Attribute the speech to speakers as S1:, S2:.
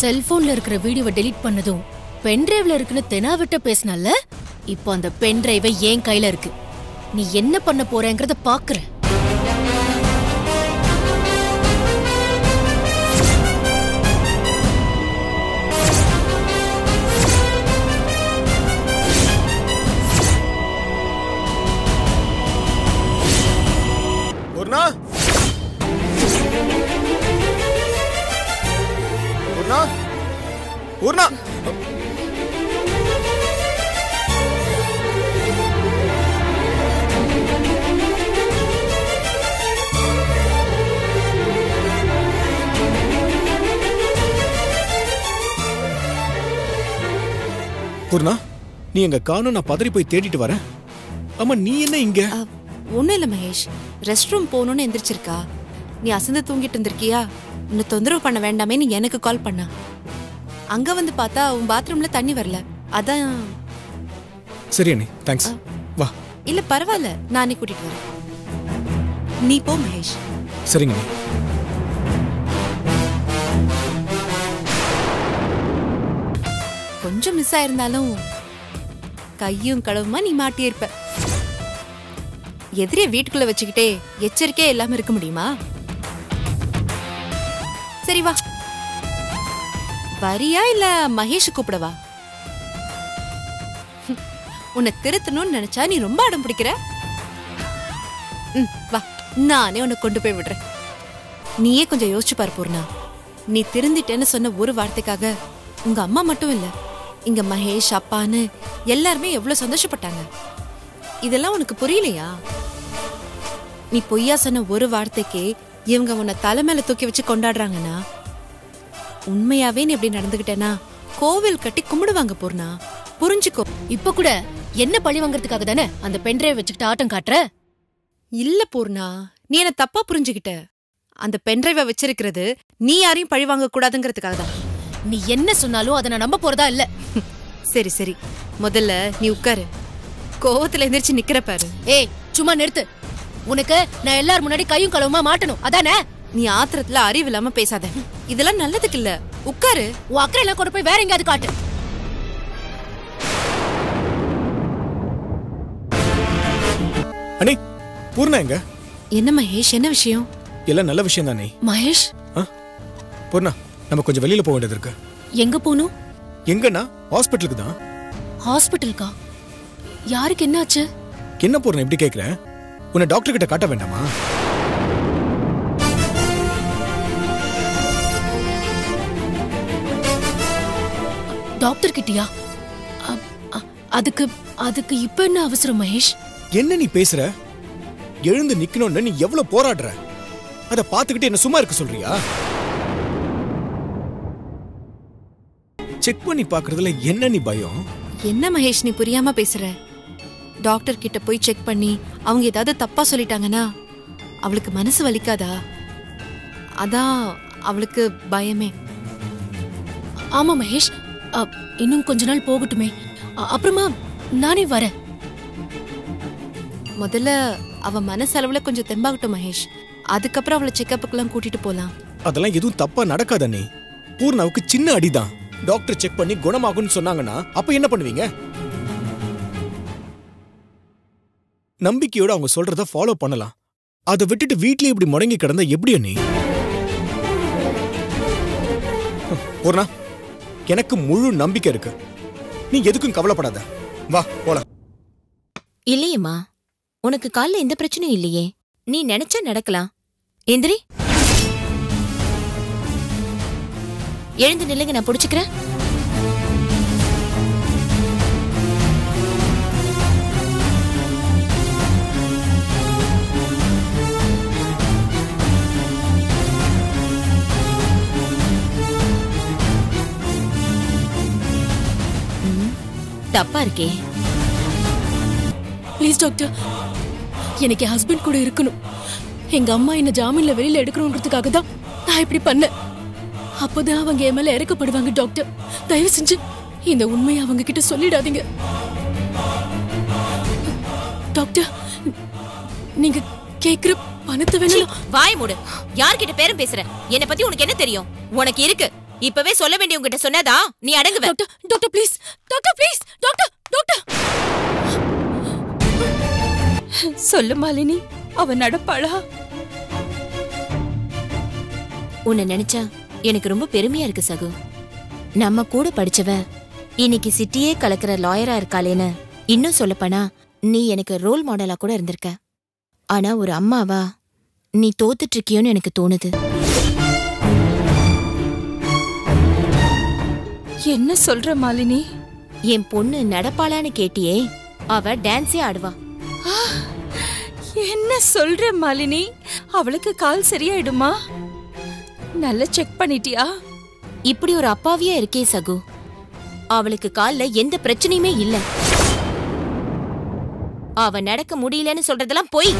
S1: செல்போன்ல இருக்கிற வீடியோவை டெலீட் பண்ணதும் பென்டிரைவ்ல இருக்குன்னு தெனாவிட்ட பேசினால இப்போ அந்த பென்டிரைவை என் கையில இருக்கு. நீ என்ன பண்ண போறேங்கிறத பாக்குறேன்.
S2: பூர்ணா. பூர்ணா நீ எங்க காணும் நான் பதறி போய் தேடிட்டு வரேன். ஆமா நீ என்ன இங்க?
S3: ஒண்ணும் இல்ல மகேஷ். ரெஸ்ட் ரூம் போகணும்னு எந்திரிச்சிருக்கா. நீ அசந்து தூங்கிட்டு இருந்திருக்கியா? உன்னை தொந்தரவு பண்ண வேண்டாமே நீ எனக்கு கால் பண்ணா. அங்க வந்து பார்த்தா உன் பாத்ரூம்ல தண்ணி வரல. அதான்
S2: சரி அண்ணி. தேங்க்ஸ் வா.
S3: இல்ல பரவாயில்ல. நானே கூட்டிட்டு வரேன். நீ போ மகேஷ்.
S2: சரிங்க
S3: கொஞ்சம் மிஸ் ஆயிருந்தாலும் கையும் களவுமா நீ மாட்டியிருப்ப எதிரே வீட்டுக்குள்ள வச்சுக்கிட்டே எச்சரிக்கையே இல்லாம இருக்க முடியுமா? சரி வா. வரியா இல்ல மகேஷ் கூப்பிடவா? உன்னை திருத்தணும்னு நினைச்சா நீ ரொம்ப அடம் பிடிக்கிற. ம், வா. நானே உன்னை கொண்டு போய் விடுறேன். நீயே கொஞ்சம் யோசிச்சு பாரு பூர்ணா. நீ திருந்திட்டேன்னு சொன்ன ஒரு வார்த்தைக்காக உங்க அம்மா மட்டும் இல்ல இங்க மகேஷ் அப்பான்னு எல்லாருமே எவ்வளவு சந்தோஷப்பட்டாங்க. இதெல்லாம் உனக்கு புரியலையா? நீ பொய்யா சொன்ன ஒரு வார்த்தைக்கே இவங்க உன்னை தலை மேல தூக்கி வச்சு கொண்டாடுறாங்கன்னா உண்மையாவே நீ இப்படி நடந்துகிட்டேனா? கோவில் கட்டி கும்பிடுவாங்க பூர்ணா. புரிஞ்சுக்கோ.
S1: இப்ப கூட என்ன பழி வாங்குறதுக்காக தானே அந்த பென்டிரைவ் வச்சுக்கிட்டு ஆட்டம் காட்டுற?
S3: இல்ல பூர்ணா. நீ என்ன தப்பா புரிஞ்சுகிட்ட அந்த பென்டிரைவை வச்சிருக்கிறது நீ யாரையும் பழி வாங்க கூடாதுங்கிறதுக்காக தான்.
S1: நீ என்ன சொன்னாலும் அதை நான் நம்ப போறதா இல்ல.
S3: சரி சரி. முதல்ல நீ உட்காரு. கோவத்துல எந்திரிச்சு நிக்கிற பாரு.
S1: ஏய் சும்மா நிறுத்து. உனக்கு நான் எல்லார் முன்னாடி கையும் களவுமா மாட்டணும். அதானே?
S3: நீ ஆத்திரத்துல அறிவு இல்லாம பேசாத. இதெல்லாம் நல்லதுக்கு இல்ல உட்காரு.
S1: உன் அக்கறை எல்லாம் கொண்டு போய் வேற எங்கேயாவது காட்டு.
S2: அண்ணி பூர்ணா எங்க?
S3: என்ன மகேஷ் என்ன விஷயம்?
S2: எல்லாம் நல்ல விஷயம் தானே
S1: மகேஷ்
S2: பூர்ணா நம்ம கொஞ்சம் வெளியில போக வேண்டியது இருக்கு.
S1: எங்க போகணும்
S2: எங்கன்னா? ஹாஸ்பிட்டலுக்கு தான்.
S1: ஹாஸ்பிட்டலுக்கா? யாருக்கு என்னாச்சு?
S2: என்ன பூர்ணா இப்படி கேக்குற? உன்னை டாக்டர் கிட்ட காட்ட வேண்டாமா?
S1: டாக்டர் கிட்டயா? அதுக்கு அதுக்கு இப்ப என்ன அவசரம் மகேஷ்?
S2: என்ன நீ பேசுற? எழுந்து நிக்கணும்னு நீ எவ்வளவு போராடுற? அத பாத்துக்கிட்டு என்ன சும்மா இருக்க சொல்றியா? செக் பண்ணி பாக்குறதுல என்ன நீ பயம்?
S3: என்ன மகேஷ் நீ புரியாம பேசுற? டாக்டர் கிட்ட போய் செக் பண்ணி அவங்க ஏதாவது தப்பா சொல்லிட்டாங்கன்னா அவளுக்கு மனசு வலிக்காதா? அதான் அவளுக்கு பயமே.
S1: ஆமா மகேஷ் இன்னும் கொஞ்ச நாள் போகட்டுமே. அப்புறமா நானே வரேன்.
S3: முதல்ல அவ மனசளவுல கொஞ்சம் தெம்பாகட்டும் மகேஷ். அதுக்கப்புறம் அவளை செக்கப்புக்கெல்லாம் கூட்டிட்டு போலாம்.
S2: அதெல்லாம் எதுவும் தப்பா நடக்காத நீ பூர்ணாவுக்கு சின்ன அடிதான். டாக்டர் செக் பண்ணி குணமாகும்னு சொன்னாங்கன்னா அப்ப என்ன பண்ணுவீங்க? நம்பிக்கையோட அவங்க சொல்றத ஃபாலோ பண்ணலாம். அதை விட்டுட்டு வீட்லயே இப்படி முடங்கி கிடந்தா எப்படி நீ பூர்ணா எனக்கு முழு நம்பிக்கை இருக்கு. நீ எதுக்கும் கவலைப்படாத. வா போலாம்.
S4: இல்லையேம்மா. உனக்கு கால்ல எந்த பிரச்சனையும் இல்லையே. நீ நினைச்சா நடக்கலாம். எந்திரி. எழுந்து நில்லுங்க நான் புடிச்சுக்கிறேன். தப்பா இருக்கே.
S1: ப்ளீஸ் டாக்டர் எனக்கு என் ஹஸ்பண்ட் கூட இருக்கணும். எங்க அம்மா என்ன ஜாமீன்ல வெளியில எடுக்கணுன்றதுக்காக தான் நான் இப்படி பண்ணேன். அப்போதான் அவங்க என் மேல இறக்கப்படுவாங்க டாக்டர் தயவு செஞ்சு இந்த உண்மையை அவங்க கிட்ட சொல்லிடாதீங்க. டாக்டர் நீங்க கேக்குற பணத்தை வேணும்
S4: வாய் மூடு. யார்கிட்ட பேரும் பேசுற? என்ன பத்தி உனக்கு என்ன தெரியும்? உனக்கு இருக்கு. இப்பவே சொல்ல வேண்டியவங்கிட்ட சொன்னதா? நீ அடங்குவ.
S1: Doctor doctor please doctor please doctor doctor.
S5: சொல்லு மாலினி அவ நடப்பாளா?
S4: உன்னை நினைச்சா எனக்கு ரொம்ப பெருமையா இருக்கு சகு. நம்ம கூட படிச்சவ இன்னைக்கு சிட்டியே கலக்கிற லாயரா இருக்காளேன்னு இன்னும் சொல்லப்பனா நீ எனக்கு ரோல் மாடலா கூட இருந்திருக்க. ஆனா ஒரு அம்மாவா நீ தோத்துட்டு இருக்கியோன்னு எனக்கு தோணுது.
S5: என்ன சொல்ற மாலினி?
S4: என் பொண்ணு நடப்பாளான்னு கேட்டியே அவ டான்ஸே ஆடுவா.
S5: என்ன சொல்ற மாலினி? அவளுக்கு கால் சரியாயிடுமா? நல்லா செக் பண்ணிட்டியா?
S4: இப்படி ஒரு அப்பாவியா இருக்கே சகு. அவளுக்கு கால்ல எந்த பிரச்சனையுமே இல்ல. அவ நடக்க முடியலன்னு சொல்றதெல்லாம் பொய்.